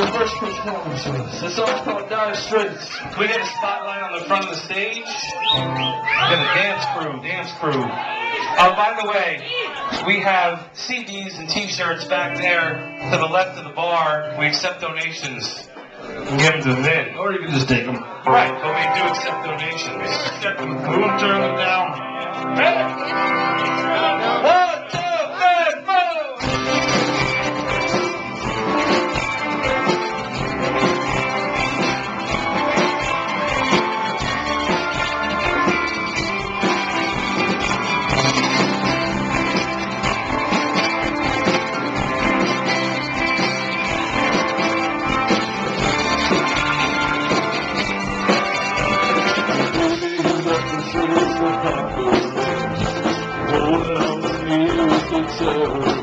the first performance of this. This song's called Dire Straits. Can we get a spotlight on the front of the stage? Get a dance crew, dance crew. Uh, by the way, we have CDs and T-shirts back there to the left of the bar. We accept donations. We'll give them to the men. Or you can just take them. Right, but we do accept donations. We, Accept them. We won't turn them down. seu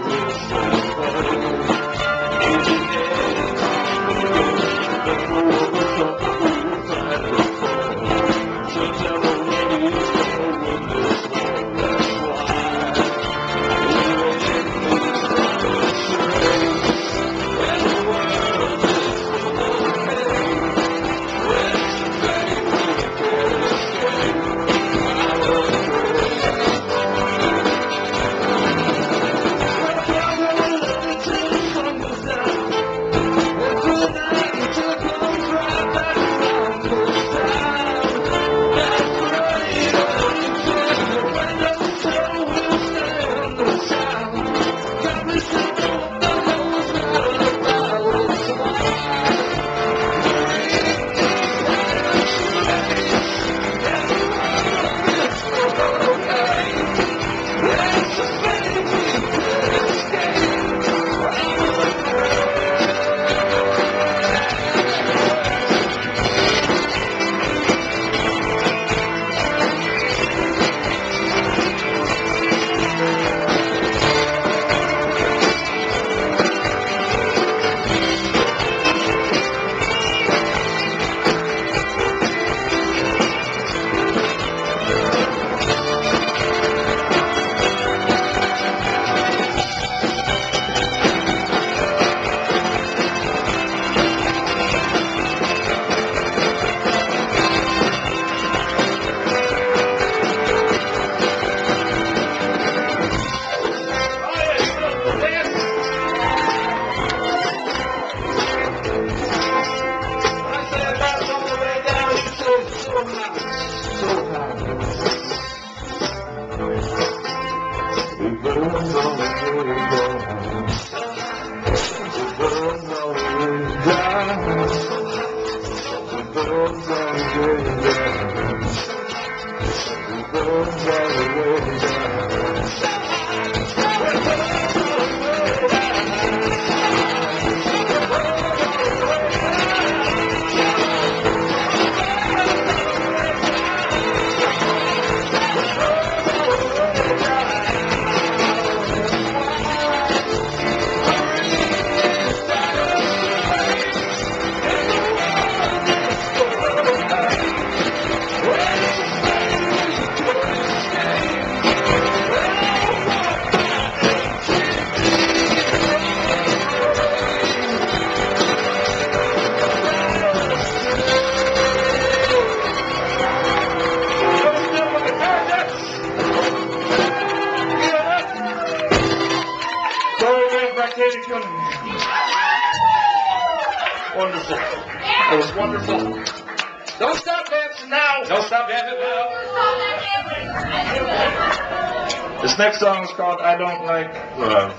Wonderful. It was wonderful. Don't stop dancing now. Don't stop dancing now. This next song is called I Don't Like Love.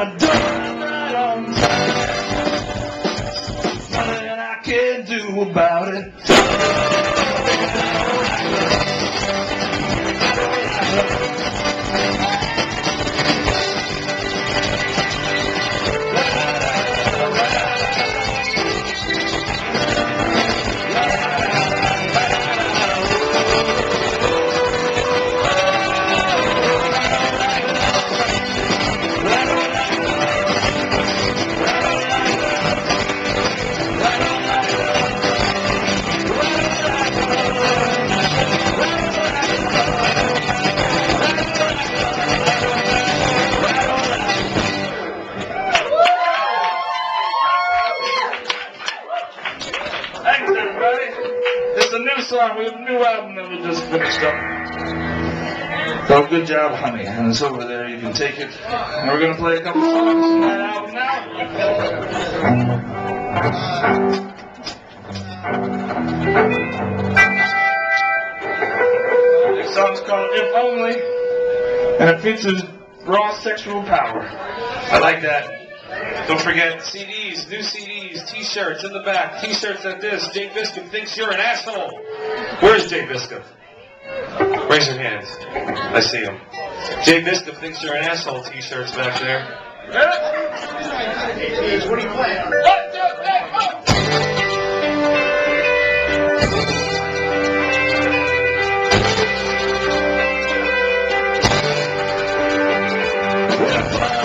man. A new song. We have a new album that we just finished up. So good job, honey. And it's over there. You can take it. And we're gonna play a couple songs from that album now. This song's called If Only, and it features raw sexual power. I like that. Don't forget CDs, new CDs, these t-shirts in the back, t-shirts at this. Jake Biscuit thinks you're an asshole. Where's Jake Biscuit? Raise your hands. I see him. Jake Biscuit thinks you're an asshole t-shirts back there. What are you playing? Yeah.